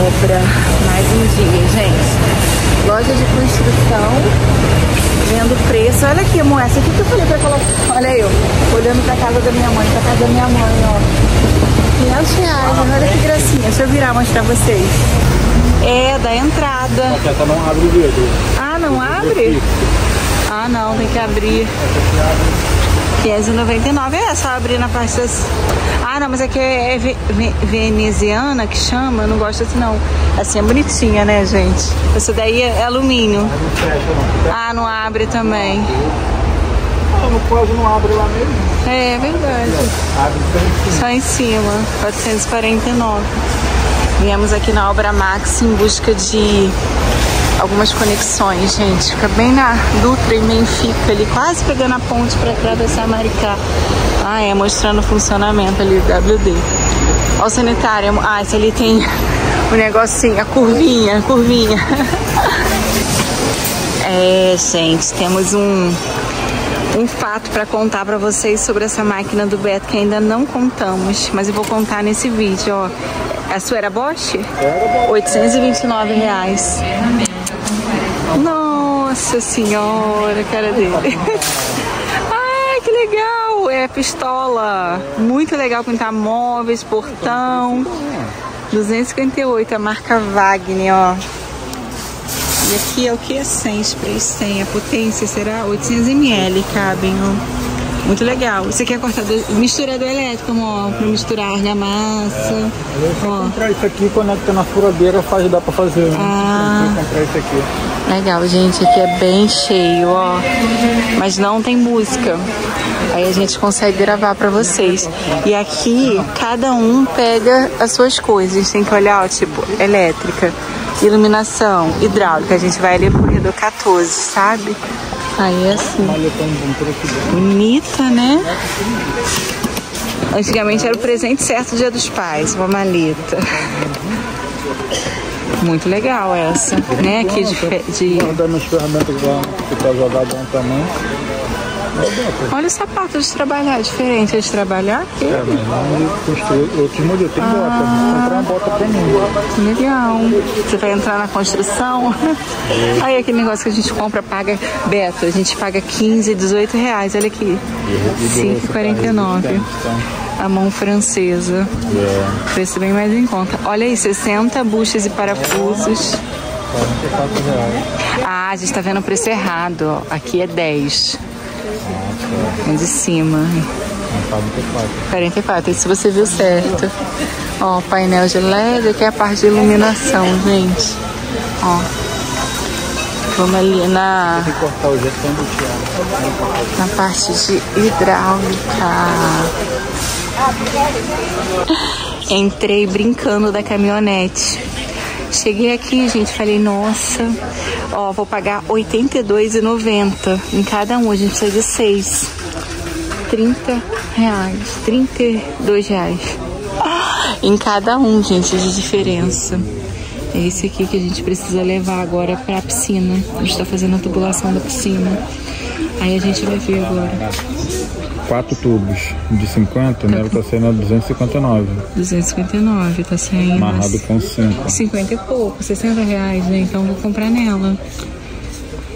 obra. Mais um dia, gente. Loja de construção. Vendo preço. Olha aqui, amor. Essa aqui que eu falei pra colocar. Olha eu. Olhando pra casa da minha mãe. Pra casa da minha mãe, ó. 500 reais. Olha que gracinha. Deixa eu virar mostrar vocês. É, da entrada. Essa não abre o vidro. Ah, não abre? Ah, não. Tem que abrir. 599 é só abrir na parte das... Ah, não, mas aqui é ve ve veneziana que chama, eu não gosto assim não. Assim é bonitinha, né, gente? Essa daí é alumínio. Ah, não abre também. Não, no não abre lá mesmo. É, é verdade. Abre Só em cima, 449. Viemos aqui na Obra Max em busca de algumas conexões, gente. Fica bem na Dutra e Benfica ali, quase pegando a ponte para atravessar Maricá. Ah, é, mostrando o funcionamento ali do WD. Olha o sanitário. Ah, esse ali tem o negocinho, a curvinha, a curvinha. É, gente, temos um um fato para contar para vocês sobre essa máquina do Beto que ainda não contamos, mas eu vou contar nesse vídeo, ó. A sua era Bosch? Era 829 reais. Nossa senhora, cara dele. Ai, que legal! É pistola. Muito legal pintar móveis, portão. 258, a marca Wagner, ó. E aqui é o que é 100 spray 100. A potência será 800 ml, cabem, ó. Muito legal. Isso aqui é cortador, misturador elétrico, ó, pra misturar argamassa. Ó, comprar isso aqui, conecta na furadeira, faz, dá pra fazer. né? Ah. Comprar isso aqui. Legal, gente. Aqui é bem cheio, ó. Mas não tem música. Aí a gente consegue gravar pra vocês. E aqui, cada um pega as suas coisas. A gente tem que olhar, ó, tipo, elétrica, iluminação, hidráulica. A gente vai ali pro corredor 14, sabe? Aí é assim. Bonita, né? Antigamente era o presente certo do Dia dos Pais, uma maleta. Muito legal essa, né? Aqui de, de... Guardando as ferramentas lá, que tá jogado um tamanho. Olha o sapato de trabalhar, diferente é de trabalhar aqui. É, mas não construir outros modelos. Tem bota, vou comprar uma bota pra mim. Legal. Você vai entrar na construção. Aí aquele negócio que a gente compra, paga Beto, a gente paga 15, 18 reais. Olha aqui. 5,49. A mão francesa. É, Preço bem mais em conta. Olha aí, 60 buchas e parafusos. 44 reais. Ah, a gente tá vendo o preço errado. ó. Aqui é 10. É de cima. Não, 44. 44, esse você viu certo. Ó, painel de LED, aqui é a parte de iluminação, gente. Ó. Vamos ali na, é na parte de hidráulica. Entrei brincando da caminhonete. Cheguei aqui, gente, falei, nossa, ó, vou pagar R$ 82,90 em cada um. A gente precisa de seis. 30 reais, 32 reais. Em cada um, gente, de diferença. É esse aqui que a gente precisa levar agora pra piscina. A gente tá fazendo a tubulação da piscina. Aí a gente vai ver agora. Quatro tubos de 50, né? Ele tá saindo a 259. 259, tá saindo. Amarrado com 5. 50 e pouco, 60 reais, né? Então vou comprar nela.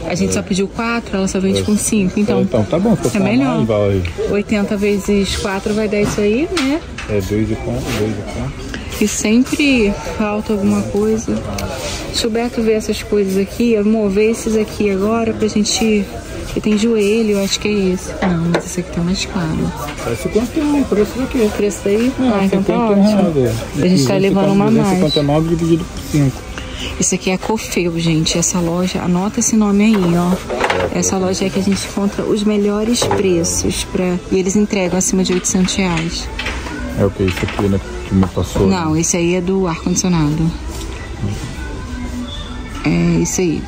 A gente só pediu 4, ela só vende com 5. Então, Então tá bom, se é melhor. Vai. 80 vezes 4 vai dar isso aí, né? É 2 e quanto? 2 e quanto? E sempre falta alguma coisa. Deixa o Beto ver essas coisas aqui. Vou mover esses aqui agora pra gente. Que tem joelho, eu acho que é esse. Não, mas esse aqui tá mais caro. É 51, o preço daqui. O preço daí? ah, então tá 51 ótimo. é. A gente tá levando uma mais. 259 dividido por 5. Esse aqui é Cofeu, gente. Essa loja, anota esse nome aí, ó. Essa loja é que a gente encontra os melhores preços pra... e eles entregam acima de 800 reais. É o que? Isso aqui, né? Que me passou. Não, esse aí é do ar-condicionado. É isso aí.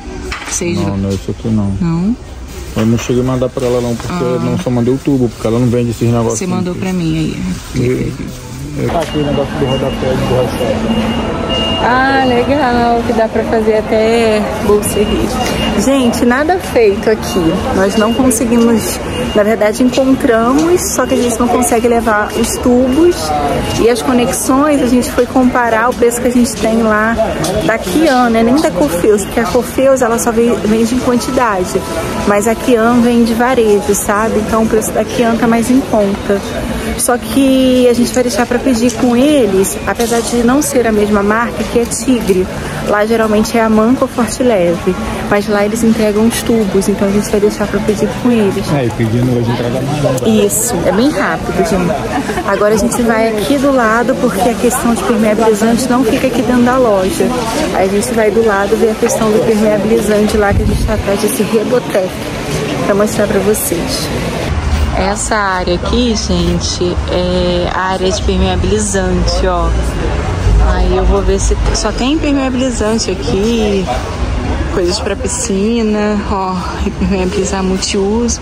Seis... Não, não é isso aqui não. Não? Eu não cheguei a mandar pra ela não, porque eu não só mandei o tubo, porque ela não vende esses negócios. Ah. Você mandou pra mim aí. Tá aqui o negócio do rodapé do resto. Ah, legal, que dá pra fazer até bolserie. Gente, nada feito aqui. Nós não conseguimos, na verdade encontramos, só que a gente não consegue levar os tubos e as conexões, a gente foi comparar o preço que a gente tem lá da Kian, né? Nem da Cofeus, porque a Cofeus ela só vende em quantidade, mas a Kian vende varejo, sabe? Então o preço da Kian tá mais em conta. Só que a gente vai deixar para pedir com eles, apesar de não ser a mesma marca, que é Tigre. Lá geralmente é a Manco ou Forte Leve, mas lá eles entregam os tubos, então a gente vai deixar para pedir com eles. É, e pedindo hoje entrega mais. Isso, é bem rápido, gente. Agora a gente vai aqui do lado, porque a questão de permeabilizante não fica aqui dentro da loja. Aí a gente vai do lado ver a questão do permeabilizante lá, que a gente está atrás desse Rebotec, para mostrar para vocês. Essa área aqui, gente, é a área de permeabilizante, ó. Aí eu vou ver se só tem impermeabilizante aqui, coisas para piscina, ó, impermeabilizar multiuso.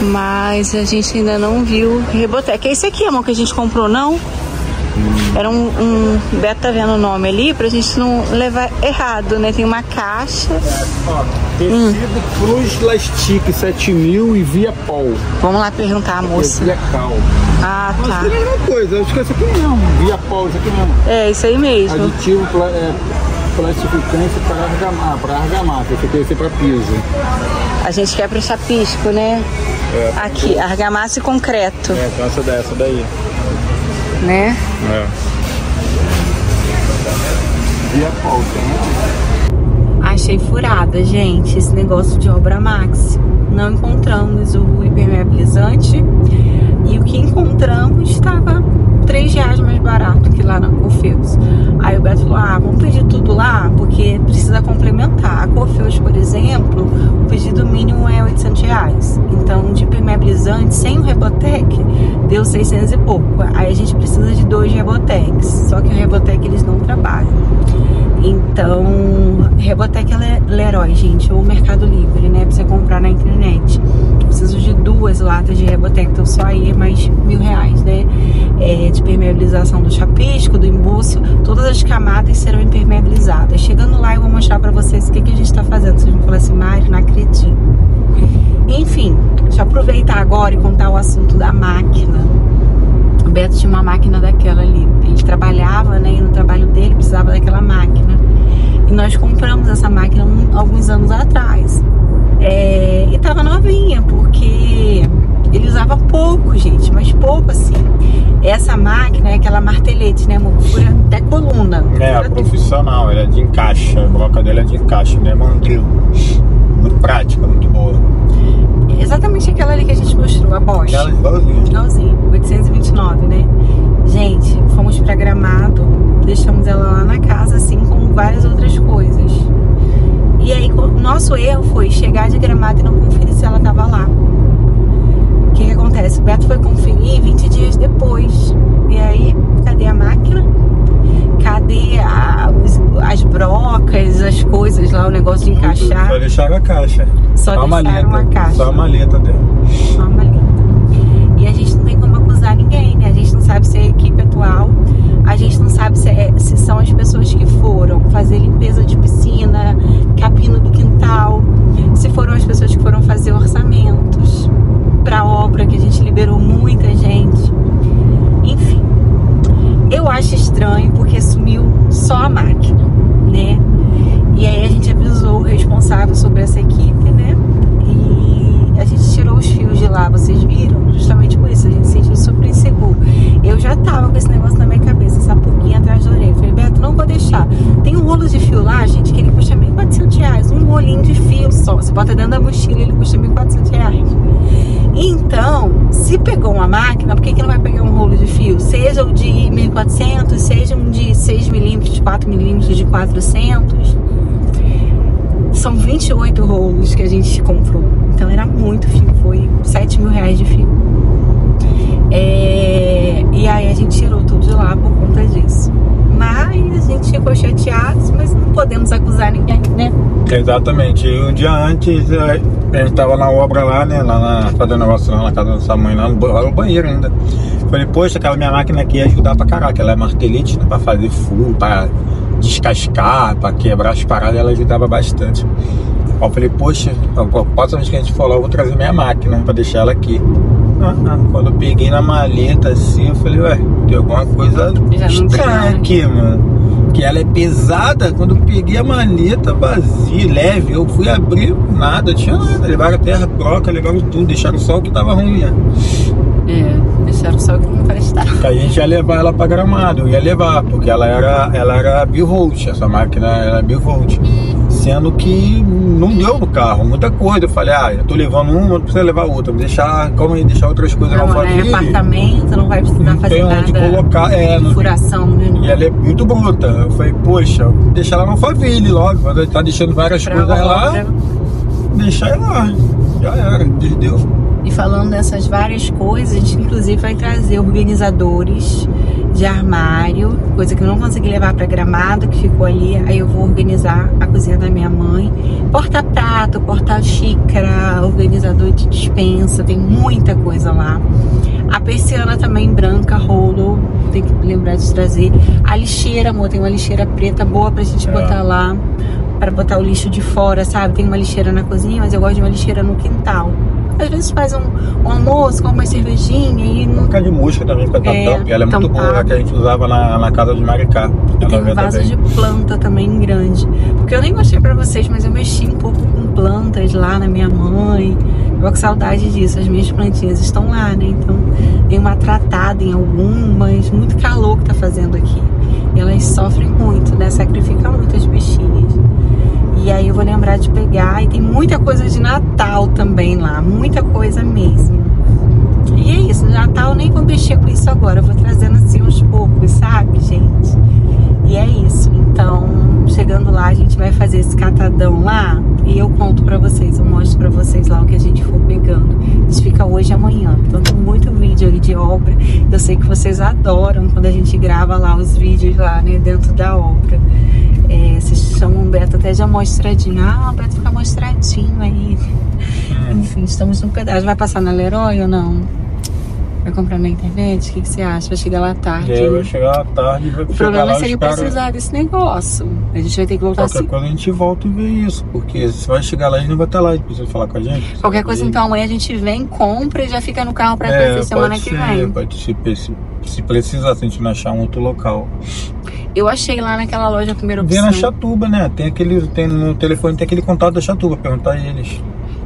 Mas a gente ainda não viu Rebotec. É esse aqui, amor, que a gente comprou, não? Era um, um Beto tá vendo o nome ali pra gente não levar errado, né? Tem uma caixa. Ó, tecido hum. Cruz Lastic 7000 e Via Pol. Vamos lá perguntar a moça. Via Cal. Ah, tá. Mas é a mesma coisa, acho que esse aqui mesmo. Via Pol, isso aqui mesmo. É, isso aí mesmo. Aditivo é, plastificante para argamar, para argamar, esse aqui vai para piso. A gente quer para chapisco, né? É. Aqui, argamassa e concreto. É, então essa dessa daí né? É. E a pauta, né? Achei furada, gente, esse negócio de obra max. Não encontramos o impermeabilizante e o que encontramos estava 3 reais mais barato que lá na Cofeus. Aí o Beto falou, ah, vamos pedir tudo lá, porque precisa complementar. A Cofeus, por exemplo, o pedido mínimo é 800 reais. Então, de impermeabilizante, sem o Rebotec, deu 600 e pouco. Aí a gente precisa de dois Rebotecs, só que o Rebotec eles não trabalham. Então, Rebotec é Leroy, gente, ou Mercado Livre, né? Pra você comprar na internet. Preciso de duas latas de Rebotec, então só aí é mais mil reais, né? É, de permeabilização do chapisco, do embuço, todas as camadas serão impermeabilizadas. Chegando lá, eu vou mostrar pra vocês o que, que a gente tá fazendo. Vocês vão falar assim, Mário, não acredito. Enfim, deixa eu aproveitar agora e contar o assunto da máquina. O Beto tinha uma máquina daquela ali. Ele trabalhava, né? E no trabalho dele precisava daquela máquina. E nós compramos essa máquina um, alguns anos atrás. É, e tava novinha, porque ele usava pouco, gente, mas pouco assim. Essa máquina é aquela martelete, né, Cura até coluna. É, a profissional, ela é de encaixe, a broca dela é de encaixe, né, mandril. Muito prática, muito boa. Exatamente aquela ali que a gente mostrou, a Bosch. Aquela igualzinha. Igualzinho, 829, né? Gente, fomos pra Gramado, deixamos ela lá na casa, assim como várias outras coisas. E aí, o nosso erro foi chegar de Gramado e não conferir se ela tava lá. O que, que acontece? O Beto foi conferir 20 dias depois. E aí, cadê a máquina? Cadê a, as brocas, as coisas lá, o negócio de encaixar? Só deixaram a caixa. Só, Só deixaram uma caixa. Só a maleta dela. Só a maleta. E a gente não tem como acusar ninguém, né? A gente não sabe se é a equipe atual, a gente não sabe se, é, se são as pessoas que foram fazer limpeza de piscina, capino do quintal, se foram as pessoas que foram fazer orçamentos para obra, que a gente liberou muita gente. Enfim, eu acho estranho porque sumiu só a máquina, né? E aí a gente avisou o responsável sobre essa equipe, né? E a gente tirou os fios de lá, vocês viram? Justamente por isso, a gente se sentiu super inseguro. Eu já tava com esse negócio na minha cabeça, essa pulguinha atrás da orelha. Eu falei, Beto, não vou deixar. Tem um rolo de fio lá, gente, que ele custa 1.400 reais. Um rolinho de fio só. Você bota dentro da mochila, ele custa 1.400 reais. Então, se pegou uma máquina, por que, que não vai pegar um rolo de fio? Seja o de 1400, seja um de 6 milímetros, de 4 milímetros, de 400. São 28 rolos que a gente comprou. Então era muito fio, foi 7 mil reais de fio. É, e aí a gente tirou tudo de lá por conta disso. Gente ficou chateado, mas não podemos acusar ninguém, né? Exatamente. E um dia antes, a gente tava na obra lá, né? Lá na, fazendo negócio lá na casa da sua mãe, lá no, lá no banheiro ainda. Falei, poxa, aquela minha máquina aqui ia ajudar pra caraca. Ela é martelite, né? Pra fazer full, pra descascar, para quebrar as paradas, ela ajudava bastante. Eu falei, poxa, a próxima vez que a gente for lá, eu vou trazer minha máquina para deixar ela aqui. Quando eu peguei na maleta assim, eu falei, ué, tem alguma coisa estranha aqui, mano. Que ela é pesada, quando eu peguei a maleta vazia, leve, eu fui abrir, nada, tinha nada. Levaram a terra, broca, levaram tudo, deixaram só o que tava ruim. Né? É, deixaram só o que não prestava. A gente ia levar ela pra gramado, eu ia levar, porque ela era, ela era bivolt, essa máquina era bivolt sendo que não deu no carro, muita coisa. Eu falei, ah, eu tô levando uma, não precisa levar outra. Vou deixar, como aí, deixar outras coisas não, na família. família. apartamento, não vai precisar Não fazer tem nada. onde colocar, é, não- Furação, né? E ela é muito bruta. Eu falei, poxa, vou deixar ela no Faville logo. Tá deixando várias Pra coisas lá, deixar ela lá. Já era, perdeu. E falando dessas várias coisas, a gente inclusive vai trazer organizadores de armário, coisa que eu não consegui levar para gramado, que ficou ali. Aí eu vou organizar a cozinha da minha mãe. Porta-prato, porta-xícara, organizador de dispensa, tem muita coisa lá. A persiana também branca, rolo, tem que lembrar de trazer. A lixeira, amor, tem uma lixeira preta boa pra gente É. botar lá. Pra botar o lixo de fora, sabe? Tem uma lixeira na cozinha, mas eu gosto de uma lixeira no quintal. Às vezes faz um, um almoço, com uma cervejinha e não Uma de mosca também pra É, ela é muito boa, a que a gente usava na, na casa de Maricá. E tem um vaso também. de planta também grande. Porque eu nem mostrei pra vocês, mas eu mexi um pouco com plantas lá na minha mãe. Eu tô com saudade disso. As minhas plantinhas estão lá, né? Então, dei uma tratada em algumas. Muito calor que tá fazendo aqui. E elas sofrem muito, né? Sacrificam muito as bichinhas. E aí eu vou lembrar de pegar. E tem muita coisa de Natal também lá. Muita coisa mesmo. E é isso, no Natal nem vou mexer com isso agora. Eu vou trazendo assim aos poucos, sabe, gente? E é isso. Então, chegando lá, a gente vai fazer esse catadão lá e eu conto pra vocês, eu mostro pra vocês lá o que a gente for pegando. Isso fica hoje e amanhã. Então tem muito vídeo aí de obra. Eu sei que vocês adoram quando a gente grava lá os vídeos lá, né, dentro da obra. É, vocês chamam o Beto até de amostradinho. Ah, o Beto fica amostradinho aí. Enfim, estamos no pedaço. Vai passar na Leroy ou não? Vai comprar na internet? O que, que você acha? Vai chegar lá tarde. E né? vai chegar à tarde e vai O problema lá, é se ele os caras- precisar desse negócio. A gente vai ter que voltar Qualquer assim. coisa a gente volta e vê isso, porque se vai chegar lá, ele não vai estar lá, ele precisa falar com a gente. Qualquer coisa, E- então amanhã a gente vem, compra e já fica no carro pra é, semana que vem. Pode ser, se, se precisar, se a gente não achar um outro local. Eu achei lá naquela loja a primeira opção. na Chatuba, né? Tem aquele, tem no telefone tem aquele contato da Chatuba, perguntar a eles.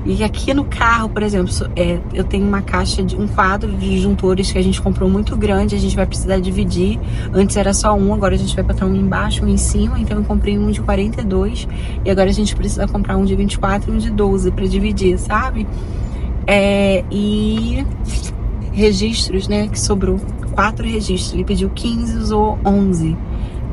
E aqui no carro, por exemplo, é, eu tenho uma caixa de um quadro de disjuntores que a gente comprou muito grande, a gente vai precisar dividir. Antes era só um, agora a gente vai botar um embaixo, um em cima, então eu comprei um de 42 e agora a gente precisa comprar um de 24 e um de 12 para dividir, sabe? É, e registros, né, que sobrou quatro registros. Ele pediu 15, usou 11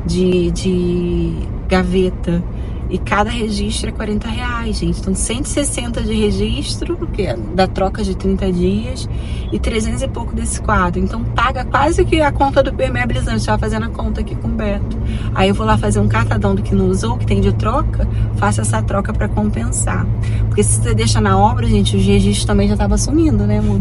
de, de gaveta. E cada registro é 40 reais, gente. Então, 160 de registro, que é da troca de 30 dias, e 300 e pouco desse quadro. Então, paga quase que a conta do permeabilizante. Estava fazendo a conta aqui com o Beto. Aí eu vou lá fazer um catadão do que não usou, que tem de troca, faço essa troca para compensar. Porque se você deixa na obra, gente, os registros também já estavam sumindo, né, amor?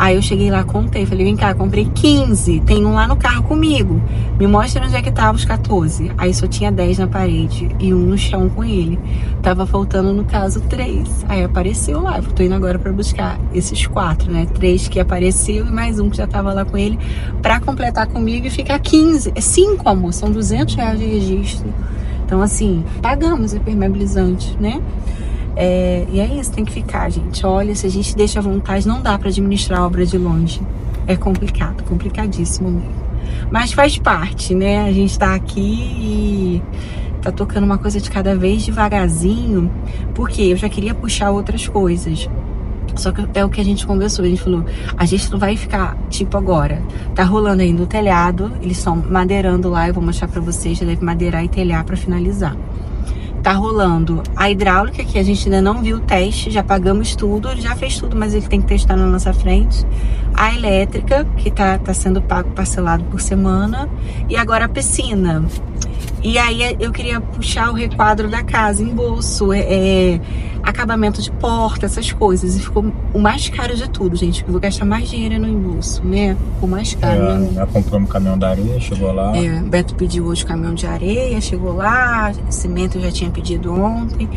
Aí eu cheguei lá, contei, falei, vem cá, comprei 15, tem um lá no carro comigo. Me mostra onde é que tava os 14. Aí só tinha 10 na parede e um no chão com ele. Tava faltando, no caso, 3. Aí apareceu lá, eu tô indo agora pra buscar esses quatro, né? Três que apareceu e mais um que já tava lá com ele pra completar comigo e ficar 15. É 5, amor, são 200 reais de registro. Então, assim, pagamos impermeabilizante, né? É, e é isso, tem que ficar, gente. Olha, se a gente deixa à vontade, não dá pra administrar a obra de longe. É complicado, complicadíssimo mesmo. Mas faz parte, né? A gente tá aqui e tá tocando uma coisa de cada vez devagarzinho, porque eu já queria puxar outras coisas. Só que é o que a gente conversou, a gente falou, a gente não vai ficar tipo agora. Tá rolando aí no telhado, eles estão madeirando lá, eu vou mostrar pra vocês, já deve madeirar e telhar pra finalizar. Tá rolando a hidráulica, que a gente ainda não viu o teste, já pagamos tudo, já fez tudo, mas ele tem que testar na nossa frente. A elétrica, que tá, tá sendo pago parcelado por semana. E agora a piscina. E aí eu queria puxar o requadro da casa, embolso, é, é, acabamento de porta, essas coisas. E ficou o mais caro de tudo, gente. Eu vou gastar mais dinheiro no embolso, né? Ficou mais caro. É, né? já comprou um caminhão da areia, chegou lá. É, Beto pediu hoje caminhão de areia, chegou lá, cimento eu já tinha pedido ontem.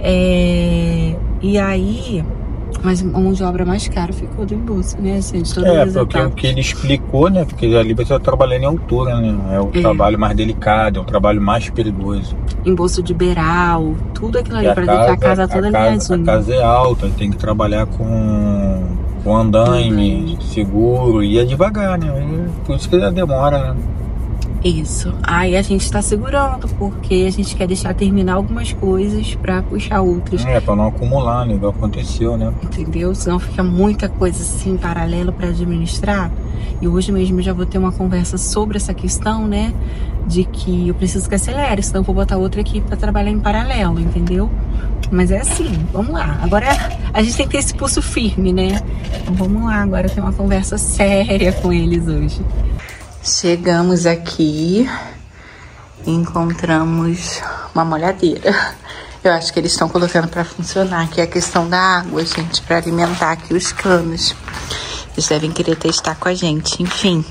É, e aí mas mão de obra mais cara ficou do embolso, né, gente? Todas é, porque o que ele explicou, né? Porque ali você está trabalhando em altura, né? É o É. trabalho mais delicado, é o trabalho mais perigoso. Embolso de beiral, tudo aquilo ali pra deixar a casa toda a casa, lisinha. a casa é alta, tem que trabalhar com, com andaime, seguro, e é devagar, né? E por isso que demora, né? Isso. Aí a gente tá segurando, porque a gente quer deixar terminar algumas coisas pra puxar outras. É, pra não acumular, né? Igual aconteceu, né? Entendeu? Senão fica muita coisa assim em paralelo para administrar. E hoje mesmo eu já vou ter uma conversa sobre essa questão, né? De que eu preciso que acelere, senão eu vou botar outra equipe para trabalhar em paralelo, entendeu? Mas é assim, vamos lá. Agora a gente tem que ter esse pulso firme, né? Então vamos lá, agora ter uma conversa séria com eles hoje. Chegamos aqui, encontramos uma molhadeira. Eu acho que eles estão colocando para funcionar, que é a questão da água, gente, para alimentar aqui os canos. Eles devem querer testar com a gente. Enfim,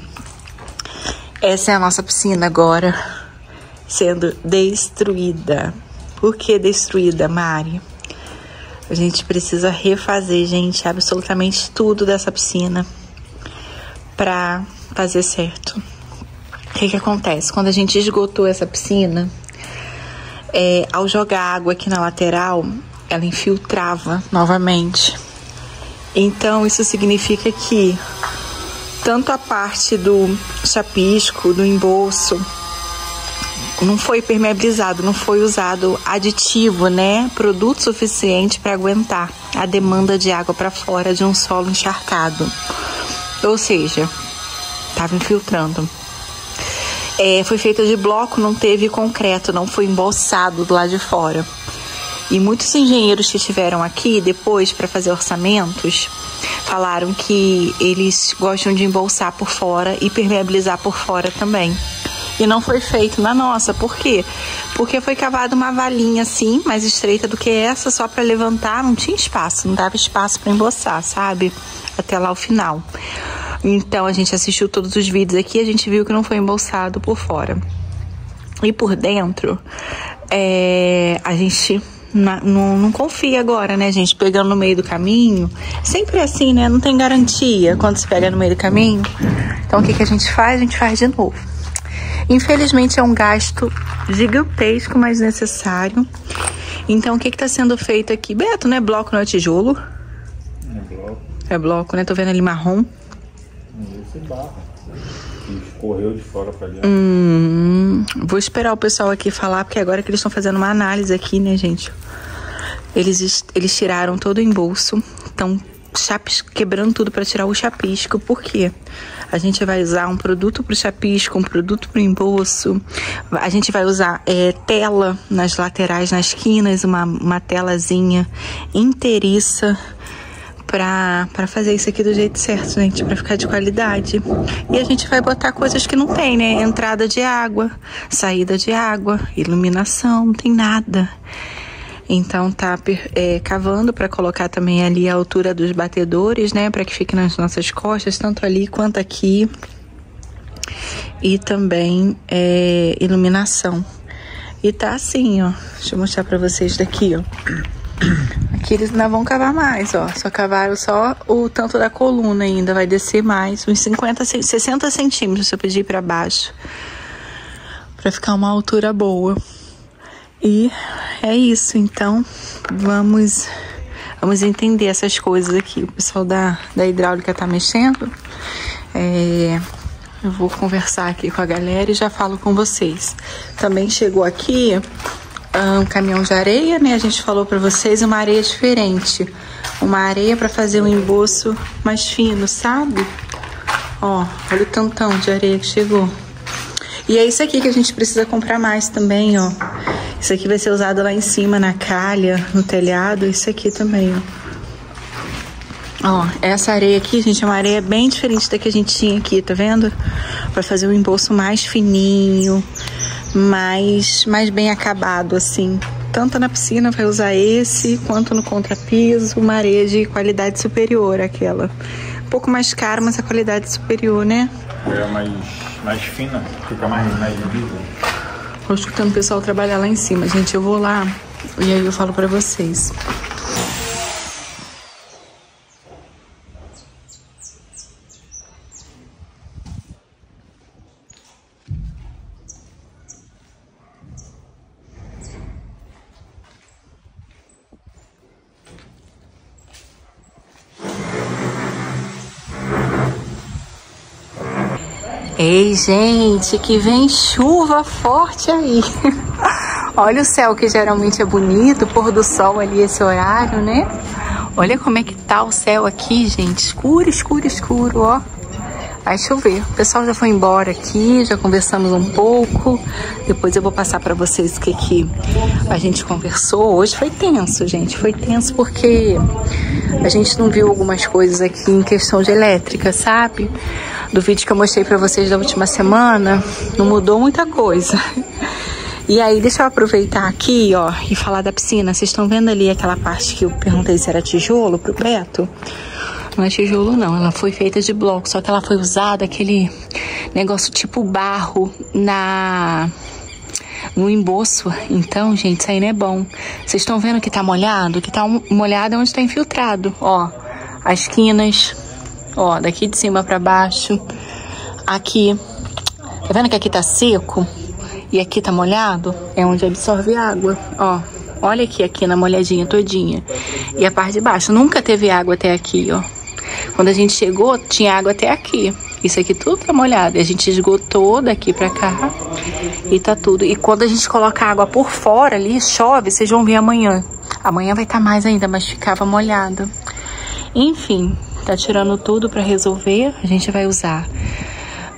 essa é a nossa piscina agora sendo destruída. Por que destruída, Mari? A gente precisa refazer, gente, absolutamente tudo dessa piscina para fazer certo. O que, que acontece? Quando a gente esgotou essa piscina, é, ao jogar água aqui na lateral, ela infiltrava novamente. Então, isso significa que tanto a parte do chapisco, do embolso, não foi permeabilizado, não foi usado aditivo, né? Produto suficiente para aguentar a demanda de água para fora de um solo encharcado. Ou seja, estava infiltrando. É, foi feita de bloco, não teve concreto, não foi embolsado do lado de fora. E muitos engenheiros que estiveram aqui depois para fazer orçamentos falaram que eles gostam de embolsar por fora e permeabilizar por fora também. E não foi feito na nossa, por quê? Porque foi cavada uma valinha assim, mais estreita do que essa, só para levantar, não tinha espaço, não dava espaço para embolsar, sabe? Até lá o final. Então a gente assistiu todos os vídeos aqui, a gente viu que não foi embolsado por fora. E por dentro, é, a gente na- não, não confia agora, né, gente? Pegando no meio do caminho. Sempre assim, né? Não tem garantia quando se pega no meio do caminho. Então o que, que a gente faz? A gente faz de novo. Infelizmente é um gasto gigantesco, mas necessário. Então o que está sendo feito aqui? Beto, não é bloco, não é tijolo? É bloco, É bloco, né? Tô vendo ali marrom. Esse barro. Escorreu de fora pra dentro. Hum, vou esperar o pessoal aqui falar, porque agora que eles estão fazendo uma análise aqui, né, gente? Eles, es- eles tiraram todo o embolso, estão chapis, quebrando tudo para tirar o chapisco. Por quê? A gente vai usar um produto para o chapisco, um produto para o embolso. A gente vai usar é, tela nas laterais, nas quinas, uma, uma telazinha inteiriça pra fazer isso aqui do jeito certo, gente, pra ficar de qualidade. E a gente vai botar coisas que não tem, né? Entrada de água, saída de água, iluminação, não tem nada. Então tá é, cavando para colocar também ali a altura dos batedores, né, para que fique nas nossas costas, tanto ali quanto aqui. E também é, iluminação. E tá assim, ó. Deixa eu mostrar para vocês daqui, ó. Aqui eles ainda vão cavar mais, ó. Só cavaram só o tanto da coluna ainda. Vai descer mais, uns 50, cen- 60 centímetros se eu pedir para baixo. Pra ficar uma altura boa. E é isso, então vamos vamos entender essas coisas aqui. O pessoal da, da hidráulica tá mexendo. É, eu vou conversar aqui com a galera e já falo com vocês. Também chegou aqui um caminhão de areia, né? A gente falou pra vocês uma areia diferente. Uma areia pra fazer um embolso mais fino, sabe? Ó, olha o tantão de areia que chegou. E é isso aqui que a gente precisa comprar mais também, ó. Isso aqui vai ser usado lá em cima, na calha, no telhado. Isso aqui também, ó. Ó, essa areia aqui, gente, é uma areia bem diferente da que a gente tinha aqui, tá vendo? Pra fazer um embolso mais fininho, mais, mais bem acabado, assim. Tanto na piscina vai usar esse, quanto no contrapiso, uma areia de qualidade superior aquela. Um pouco mais caro, mas a qualidade superior, né? É mais, mais fina, fica mais, mais visível. Tô escutando o pessoal trabalhar lá em cima, gente. Eu vou lá e aí eu falo para vocês. Ei, gente, que vem chuva forte aí. Olha o céu que geralmente é bonito, pôr do sol ali esse horário, né? Olha como é que tá o céu aqui, gente. Escuro, escuro, escuro, ó. Vai chover. O pessoal já foi embora aqui, já conversamos um pouco. Depois eu vou passar para vocês o que, que a gente conversou. Hoje foi tenso, gente. Foi tenso porque a gente não viu algumas coisas aqui em questão de elétrica, sabe? do vídeo que eu mostrei para vocês da última semana, não mudou muita coisa. E aí, deixa eu aproveitar aqui, ó, e falar da piscina. Vocês estão vendo ali aquela parte que eu perguntei se era tijolo pro Beto? Não é tijolo, não. Ela foi feita de bloco, só que ela foi usada aquele negócio tipo barro na no emboço. Então, gente, isso aí não é bom. Vocês estão vendo que tá molhado? Que tá molhado é onde tá infiltrado. Ó, as quinas, Ó, daqui de cima para baixo. Aqui. Tá vendo que aqui tá seco? E aqui tá molhado? É onde absorve água. Ó, olha aqui, aqui na molhadinha todinha. E a parte de baixo. Nunca teve água até aqui, ó. Quando a gente chegou, tinha água até aqui. Isso aqui tudo tá molhado. E a gente esgotou daqui pra cá. E tá tudo. E quando a gente coloca água por fora ali, chove, vocês vão ver amanhã. Amanhã vai estar tá mais ainda, mas ficava molhado. Enfim, tá tirando tudo para resolver. A gente vai usar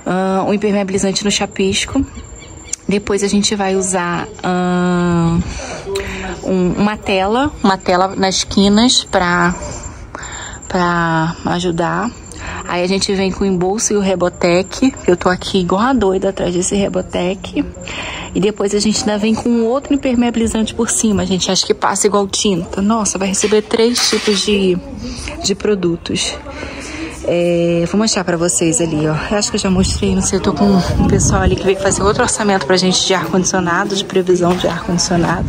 uh, um impermeabilizante no chapisco. Depois a gente vai usar uh, um, uma tela, uma tela nas esquinas para para ajudar. Aí a gente vem com o embolso e o Rebotec. Eu tô aqui igual a doida atrás desse Rebotec. E depois a gente ainda vem com outro impermeabilizante por cima. A gente acha que passa igual tinta. Nossa, vai receber três tipos de, de produtos. É, vou mostrar pra vocês ali, ó. Eu acho que eu já mostrei, não sei, eu tô com um pessoal ali que veio fazer outro orçamento pra gente de ar-condicionado, de previsão de ar-condicionado.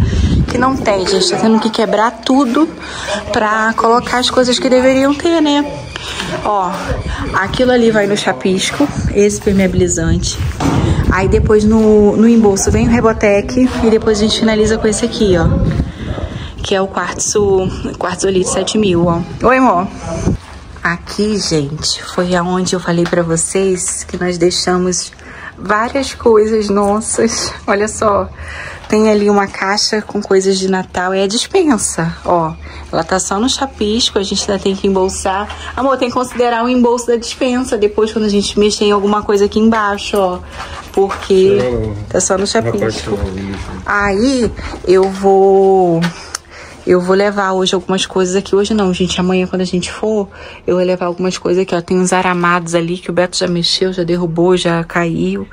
Que não tem, gente. Tá tendo que quebrar tudo pra colocar as coisas que deveriam ter, né? Ó, aquilo ali vai no chapisco, esse permeabilizante. Aí depois no, no embolso vem o Rebotec e depois a gente finaliza com esse aqui, ó. Que é o quartzo, quartzolite 7000, ó. Oi, amor. Aqui, gente, foi aonde eu falei para vocês que nós deixamos várias coisas nossas. Olha só, tem ali uma caixa com coisas de Natal, é a dispensa, ó. Ela tá só no chapisco, a gente ainda tem que embolsar. Amor, tem que considerar o embolso da dispensa depois quando a gente mexer em alguma coisa aqui embaixo, ó. Porque tá só no chapisco. Aí eu vou eu vou levar hoje algumas coisas aqui. Hoje não, gente. Amanhã, quando a gente for, eu vou levar algumas coisas aqui. Ó, tem uns aramados ali que o Beto já mexeu, já derrubou, já caiu.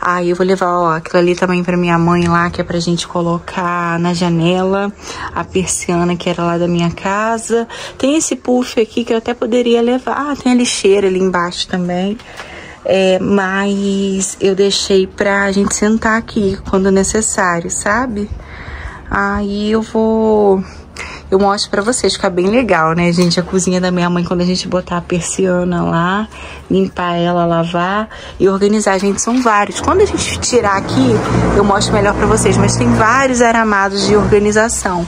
Aí eu vou levar, ó, aquilo ali também pra minha mãe lá, que é pra gente colocar na janela. A persiana que era lá da minha casa. Tem esse puff aqui que eu até poderia levar. Ah, tem a lixeira ali embaixo também. É, mas eu deixei pra gente sentar aqui quando necessário, sabe? Aí eu vou eu mostro para vocês, fica bem legal, né, gente? A cozinha da minha mãe, quando a gente botar a persiana lá, limpar ela, lavar e organizar. Gente, são vários. Quando a gente tirar aqui, eu mostro melhor para vocês, mas tem vários aramados de organização.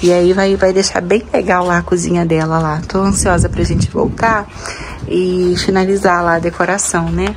E aí vai, vai deixar bem legal lá a cozinha dela lá. Tô ansiosa pra gente voltar e finalizar lá a decoração, né?